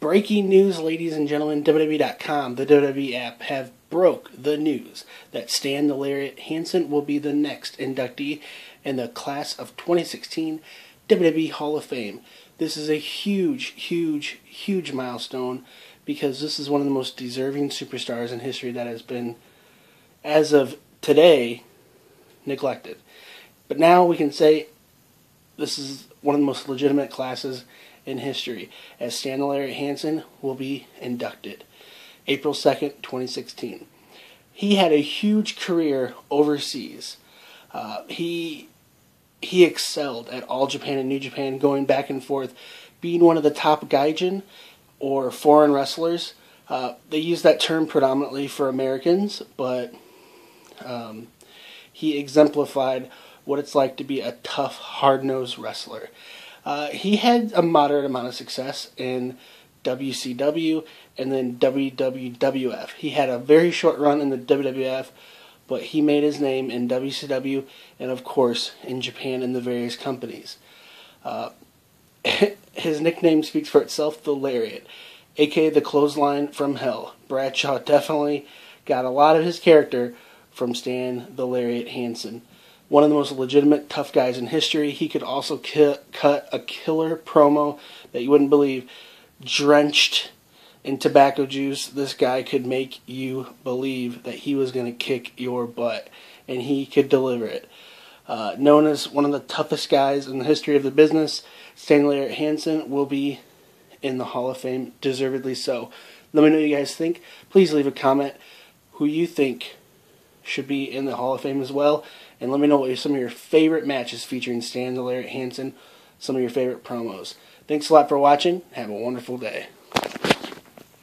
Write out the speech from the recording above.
Breaking news, ladies and gentlemen, WWE.com, the WWE app, have broke the news that Stan the Lariat Hansen will be the next inductee in the class of 2016 WWE Hall of Fame. This is a huge, huge, huge milestone because this is one of the most deserving superstars in history that has been, as of today, neglected. But now we can say this is one of the most legitimate classes in history, as Stan the Lariat Hansen will be inducted April 2nd, 2016. He had a huge career overseas. Uh, he he excelled at All Japan and New Japan, going back and forth, being one of the top gaijin or foreign wrestlers. Uh, they use that term predominantly for Americans, but um, he exemplified what it's like to be a tough, hard nosed wrestler. Uh, he had a moderate amount of success in WCW and then WWF. He had a very short run in the WWF, but he made his name in WCW and, of course, in Japan in the various companies. Uh, his nickname speaks for itself, the Lariat, aka the clothesline from hell. Bradshaw definitely got a lot of his character from Stan the Lariat Hansen one of the most legitimate tough guys in history. He could also ki- cut a killer promo that you wouldn't believe, drenched in tobacco juice. This guy could make you believe that he was going to kick your butt, and he could deliver it. Uh, known as one of the toughest guys in the history of the business, Stanley Hansen will be in the Hall of Fame, deservedly so. Let me know what you guys think. Please leave a comment who you think should be in the Hall of Fame as well. And let me know what some of your favorite matches featuring Stan Lariat Hansen, some of your favorite promos. Thanks a lot for watching. Have a wonderful day.